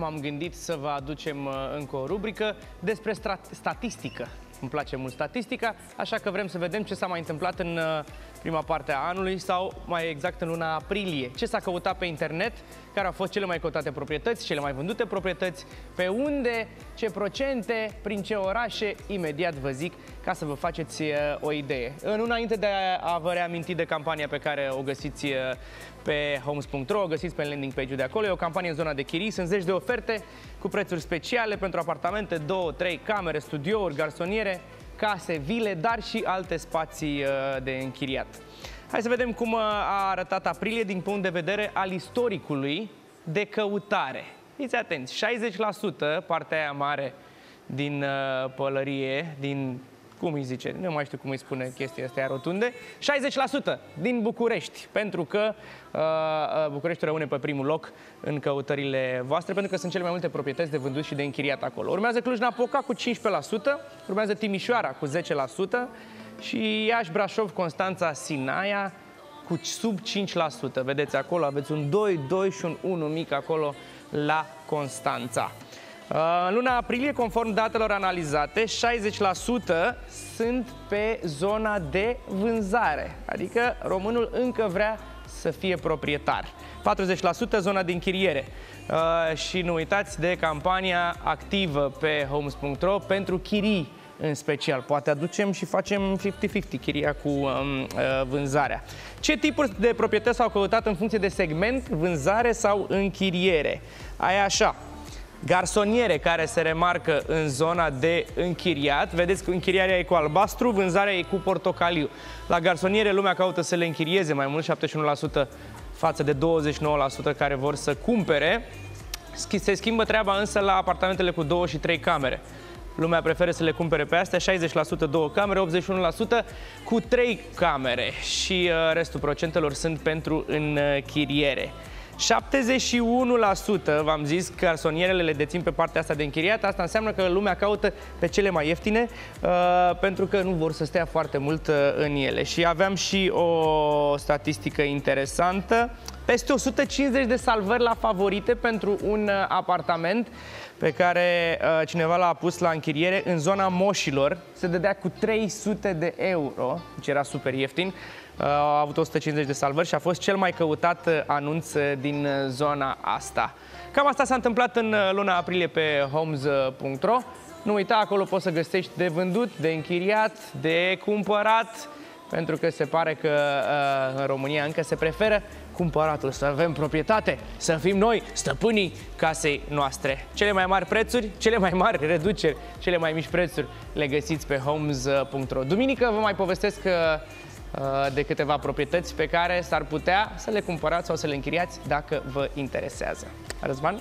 m-am gândit să vă aducem uh, încă o rubrică despre statistică. Îmi place mult statistica, așa că vrem să vedem ce s-a mai întâmplat în uh, prima parte a anului sau mai exact în luna aprilie. Ce s-a căutat pe internet, care au fost cele mai căutate proprietăți, cele mai vândute proprietăți, pe unde, ce procente, prin ce orașe, imediat vă zic ca să vă faceți uh, o idee. În înainte de a vă reaminti de campania pe care o găsiți uh, pe homes.ro, o găsiți pe landing page-ul de acolo, e o campanie în zona de chirii, sunt zeci de oferte cu prețuri speciale pentru apartamente, două, trei camere, studiouri, garsoniere, case, vile, dar și alte spații uh, de închiriat. Hai să vedem cum a arătat aprilie din punct de vedere al istoricului de căutare. Fiți atenți, 60% partea aia mare din pălărie, din cum îi zice, nu mai știu cum îi spune chestia asta rotunde, 60% din București, pentru că uh, uh, București rămâne pe primul loc în căutările voastre, pentru că sunt cele mai multe proprietăți de vândut și de închiriat acolo. Urmează Cluj-Napoca cu 15%, urmează Timișoara cu 10% și Iași, Brașov, Constanța, Sinaia cu sub 5%. Vedeți acolo, aveți un 2, 2 și un 1 mic acolo la Constanța. Uh, în luna aprilie, conform datelor analizate, 60% sunt pe zona de vânzare, adică românul încă vrea să fie proprietar. 40% zona de închiriere. Uh, și nu uitați de campania activă pe homes.ro pentru chirii în special. Poate aducem și facem 50-50 chiria cu um, uh, vânzarea. Ce tipuri de proprietăți s-au căutat în funcție de segment, vânzare sau închiriere? Aia așa, garsoniere care se remarcă în zona de închiriat. Vedeți că închiriarea e cu albastru, vânzarea e cu portocaliu. La garsoniere lumea caută să le închirieze mai mult, 71% față de 29% care vor să cumpere. Se schimbă treaba însă la apartamentele cu 2 și 3 camere. Lumea preferă să le cumpere pe astea, 60% două camere, 81% cu 3 camere și uh, restul procentelor sunt pentru închiriere. 71% v-am zis că arsonierele le dețin pe partea asta de închiriat. Asta înseamnă că lumea caută pe cele mai ieftine uh, pentru că nu vor să stea foarte mult uh, în ele. Și aveam și o statistică interesantă. Peste 150 de salvări la favorite pentru un uh, apartament pe care uh, cineva l-a pus la închiriere în zona moșilor. Se dădea cu 300 de euro, deci era super ieftin. Uh, au avut 150 de salvări și a fost cel mai căutat uh, anunț uh, din zona asta. Cam asta s-a întâmplat în luna aprilie pe homes.ro. Nu uita, acolo poți să găsești de vândut, de închiriat, de cumpărat, pentru că se pare că uh, în România încă se preferă cumpăratul, să avem proprietate, să fim noi stăpânii casei noastre. Cele mai mari prețuri, cele mai mari reduceri, cele mai mici prețuri le găsiți pe homes.ro. Duminică vă mai povestesc că Uh, de câteva proprietăți pe care s-ar putea să le cumpărați sau să le închiriați dacă vă interesează. Răzvan?